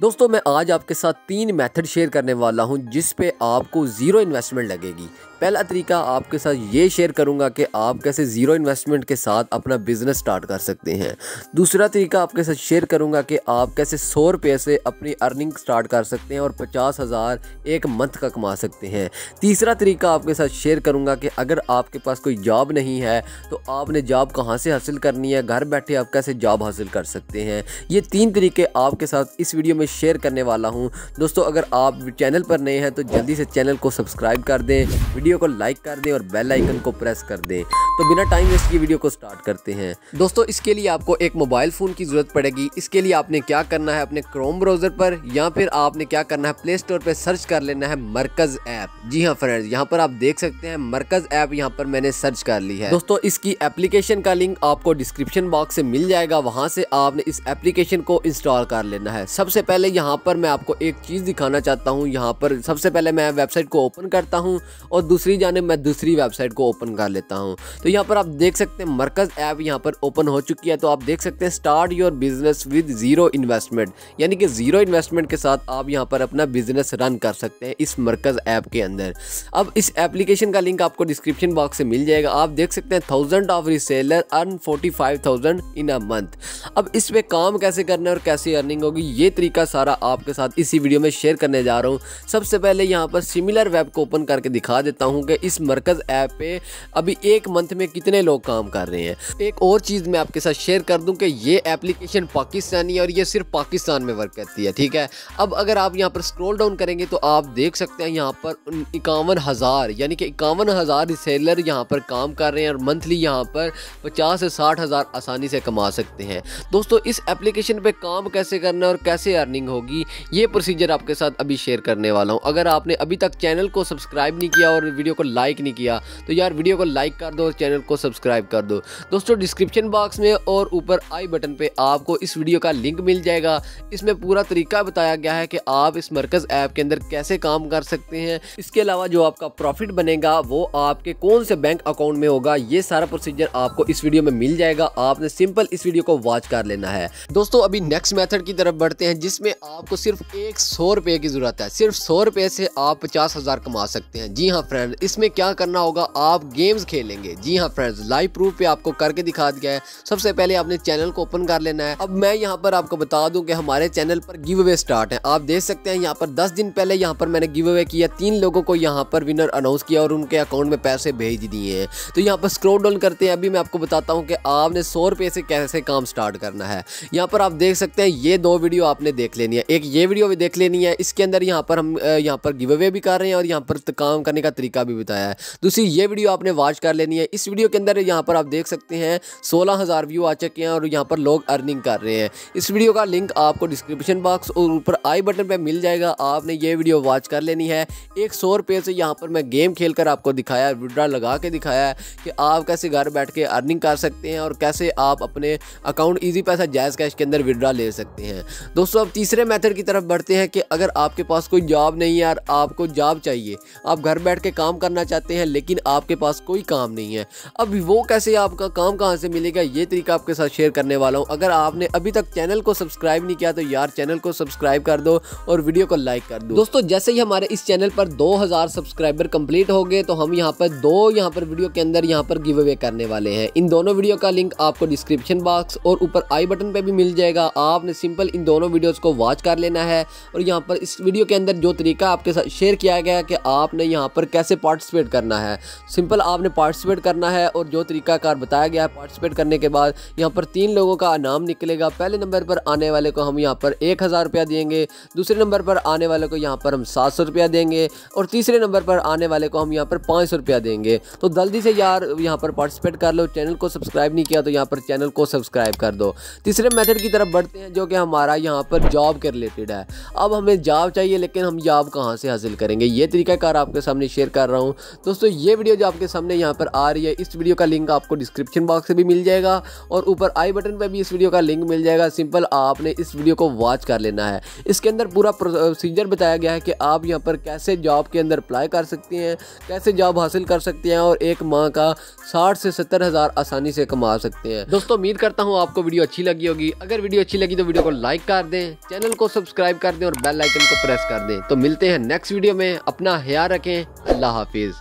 दोस्तों, मैं आज आपके साथ तीन मेथड शेयर करने वाला हूँ, जिस पे आपको ज़ीरो इन्वेस्टमेंट लगेगी। पहला तरीका आपके साथ ये शेयर करूँगा कि आप कैसे ज़ीरो इन्वेस्टमेंट के साथ अपना बिज़नेस स्टार्ट कर सकते हैं। दूसरा तरीका आपके साथ शेयर करूँगा कि आप कैसे सौ रुपये से अपनी अर्निंग स्टार्ट कर सकते हैं और पचास हज़ार एक मंथ का कमा सकते हैं। तीसरा तरीका आपके साथ शेयर करूँगा कि अगर आपके पास कोई जॉब नहीं है तो आपने जॉब कहाँ से हासिल करनी है, घर बैठे आप कैसे जॉब हासिल कर सकते हैं। ये तीन तरीके आपके साथ इस वीडियो में शेयर करने वाला हूँ। दोस्तों, अगर आप चैनल पर नए हैं तो जल्दी से चैनल को सब्सक्राइब कर दें वीडियो को लाइक कर दें और बेल आइकन को प्रेस कर दें। तो बिना टाइम वेस्ट की वीडियो को स्टार्ट करते हैं। दोस्तों, इसके लिए आपको एक मोबाइल फ़ोन की ज़रूरत पड़ेगी। इसके लिए आपने क्या करना है अपने क्रोम ब्राउज़र पर, या फिर आपने क्या करना है प्ले स्टोर पर सर्च कर लेना है मरकज़ ऐप जी हाँ फ्रेंड्स यहाँ पर आप देख सकते हैं मरकज़ ऐप यहाँ पर मैंने सर्च कर ली है। दोस्तों, इसकी एप्लीकेशन का लिंक आपको डिस्क्रिप्शन बॉक्स से मिल जाएगा। वहाँ से आपने इस एप्लीकेशन को इंस्टॉल कर लेना है। सबसे पहले यहाँ पर मैं आपको एक चीज़ दिखाना चाहता हूँ। यहाँ पर सबसे पहले मैं वेबसाइट को ओपन करता हूँ और दूसरी जाने मैं दूसरी वेबसाइट को ओपन कर लेता हूँ। तो यहाँ पर आप देख सकते हैं मरकज़ ऐप यहाँ पर ओपन हो चुकी है। तो आप देख सकते हैं start your business with zero investment. यानी कि ज़ीरो इन्वेस्टमेंट के साथ आप यहाँ पर अपना बिज़नेस रन कर सकते हैं इस मरकज़ ऐप के अंदर। अब इस एप्लीकेशन का लिंक आपको डिस्क्रिप्शन बॉक्स से मिल जाएगा। आप देख सकते हैं thousand of reseller earn forty five thousand in a month. अब इस पर काम कैसे करना है और कैसे अर्निंग होगी, ये तरीका सारा आपके साथ इसी वीडियो में शेयर करने जा रहा हूँ। सबसे पहले यहाँ पर सिमिलर वेब को ओपन करके दिखा देता हूँ कि इस मरकज़ ऐप पे अभी एक मंथ में कितने लोग काम कर रहे हैं। एक और चीज़ मैं आपके साथ शेयर कर दूँ कि ये एप्लीकेशन पाकिस्तानी और ये सिर्फ़ पाकिस्तान में वर्क करती है, ठीक है? अब अगर आप यहाँ पर स्क्रोल डाउन करेंगे तो आप देख सकते हैं यहाँ पर इक्यावन हज़ार, यानी कि इक्यावन हज़ार रिसेलर यहाँ पर काम कर रहे हैं और मंथली यहाँ पर पचास से साठ हज़ार आसानी से कमा सकते हैं। दोस्तों, इस एप्लीकेशन पे काम कैसे करना और कैसे अर्निंग होगी। ये प्रोसीजर आपके साथ अभी शेयर करने वाला हूँ। अगर आपने अभी तक चैनल को सब्सक्राइब नहीं किया और वीडियो को लाइक नहीं किया तो यार वीडियो को लाइक कर दो और चैनल को सब्सक्राइब कर दो। दोस्तों डिस्क्रिप्शन बॉक्स में और ऊपर आई बटन पे आपको इस वीडियो का लिंक मिल जाएगा। इसमें पूरा तरीका बताया गया है कि आप इस मरकज़ ऐप के अंदर कैसे काम कर सकते हैं। इसके अलावा जो आपका प्रॉफिट बनेगा, वो आपके कौन से बैंक अकाउंट में होगा, ये सारा प्रोसीजर आपको इस वीडियो में मिल जाएगा। आपने सिंपल इस वीडियो को वॉच कर लेना है। दोस्तों, अभी नेक्स्ट मेथड की तरफ़ बढ़ते हैं जिसमें आपको सिर्फ़ एक सौ रुपये की ज़रूरत है। सिर्फ़ सौ रुपये से आप पचास हज़ार कमा सकते हैं। जी हाँ फ्रेंड इसमें क्या करना होगा? आप गेम्स खेलेंगे। जी हाँ फ्रेंड्स लाइव प्रूफ पे आपको करके दिखा दिया है। सबसे पहले आपने चैनल को ओपन कर लेना है। अब मैं यहाँ पर आपको बता दूँ कि हमारे चैनल पर गिव अवे स्टार्ट है। आप देख सकते हैं यहाँ पर दस दिन पहले यहाँ पर मैंने गिव अवे किया। तीन लोगों को यहाँ पर विनर अनाउंस किया और उनके अकाउंट में पैसे भेज दिए हैं। तो यहाँ पर स्क्रोल डाउन करते हैं। अभी मैं आपको बताता हूँ कि आपने सौ रुपये से कैसे काम स्टार्ट करना है। यहाँ पर आप देख सकते हैं, ये दो वीडियो आपने देख लेनी है। एक ये वीडियो भी देख लेनी है। इसके अंदर यहाँ पर हम यहाँ पर गिव अवे भी कर रहे हैं और यहाँ पर काम करने का तरीका भी बताया है। दूसरी ये वीडियो आपने वॉच कर लेनी है। इस वीडियो के अंदर यहाँ पर आप देख सकते हैं, सोलह हज़ार व्यू आ चुके हैं और यहाँ पर लोग अर्निंग कर रहे हैं। इस वीडियो का लिंक आपको डिस्क्रिप्शन बॉक्स और ऊपर आई बटन पर मिल जाएगा। आपने ये वीडियो वॉच कर लेनी है। एक सौ रुपये से यहाँ पर मैं गेम खेल कर आपको दिखाया है, विड्रा लगा के दिखाया है कि आप कैसे घर बैठ के अर्निंग कर सकते हैं और कैसे आप अपने अकाउंट ईजी पैसा जायज़ कैश के अंदर विड्रा ले सकते हैं। दोस्तों, अब तीसरे मेथड की तरफ़ बढ़ते हैं कि अगर आपके पास कोई जॉब नहीं है यार, आपको जॉब चाहिए। आप घर बैठ के काम करना चाहते हैं, लेकिन आपके पास कोई काम नहीं है। अब वो कैसे आपका काम कहाँ से मिलेगा, ये तरीका आपके साथ शेयर करने वाला हूँ। अगर आपने अभी तक चैनल को सब्सक्राइब नहीं किया तो यार चैनल को सब्सक्राइब कर दो और वीडियो को लाइक कर दो। दोस्तों, जैसे ही हमारे इस चैनल पर 2000 सब्सक्राइबर कंप्लीट हो गए तो हम यहाँ पर दो यहाँ पर वीडियो के अंदर यहाँ पर गिव अवे करने वाले हैं। इन दोनों वीडियो का लिंक आपको डिस्क्रिप्शन बॉक्स और ऊपर आई बटन पर भी मिल जाएगा। आपने सिंपल इन दोनों वीडियोस को वॉच कर लेना है। और यहाँ पर इस वीडियो के अंदर जो तरीका आपके साथ शेयर किया गया कि आपने यहाँ पर कैसे पार्टिसिपेट करना है। सिंपल आपने पार्टिसिपेट करना है और जो तरीकाकार बताया गया है पार्टिसिपेट करने के बाद यहाँ पर तीन लोगों का नाम निकलेगा। पहले नंबर पर आने वाले को हम यहाँ पर एक हज़ार रुपया देंगे। दूसरे नंबर पर आने वाले को यहाँ पर हम सात सौ रुपया देंगे। और तीसरे नंबर पर आने वाले को हम यहाँ पर पाँच सौ रुपया देंगे। तो जल्दी से यार यहाँ पर पार्टिसिपेट कर लो। चैनल को सब्सक्राइब नहीं किया तो यहाँ पर चैनल को सब्सक्राइब कर दो। तीसरे मेथड की तरफ़ बढ़ते हैं जो कि हमारा यहाँ पर जॉब के रिलेटेड है अब हमें जॉब चाहिए, लेकिन हम जॉब कहाँ से हासिल करेंगे? ये तरीकाकार आपके सामने शेयर कर रहा हूँ। दोस्तों, ये वीडियो जो आपके सामने यहाँ पर आ रही है, इस वीडियो का लिंक आपको डिस्क्रिप्शन बॉक्स से भी मिल जाएगा और ऊपर आई बटन पर भी इस वीडियो का लिंक मिल जाएगा। सिंपल आपने इस वीडियो को वॉच कर लेना है। इसके अंदर पूरा प्रोसीजर बताया गया है कि आप यहाँ पर कैसे जॉब के अंदर अप्लाई कर सकते हैं, कैसे जॉब हासिल कर सकते हैं और एक माह का साठ से सत्तर हज़ार आसानी से कमा सकते हैं। दोस्तों, उम्मीद करता हूँ आपको वीडियो अच्छी लगी होगी। अगर वीडियो अच्छी लगी तो वीडियो को लाइक कर दें। चैनल को सब्सक्राइब कर दें और बेल आइकन को प्रेस कर दें। तो मिलते हैं नेक्स्ट वीडियो में। अपना ख्याल रखें। अल्लाह हाफिज़।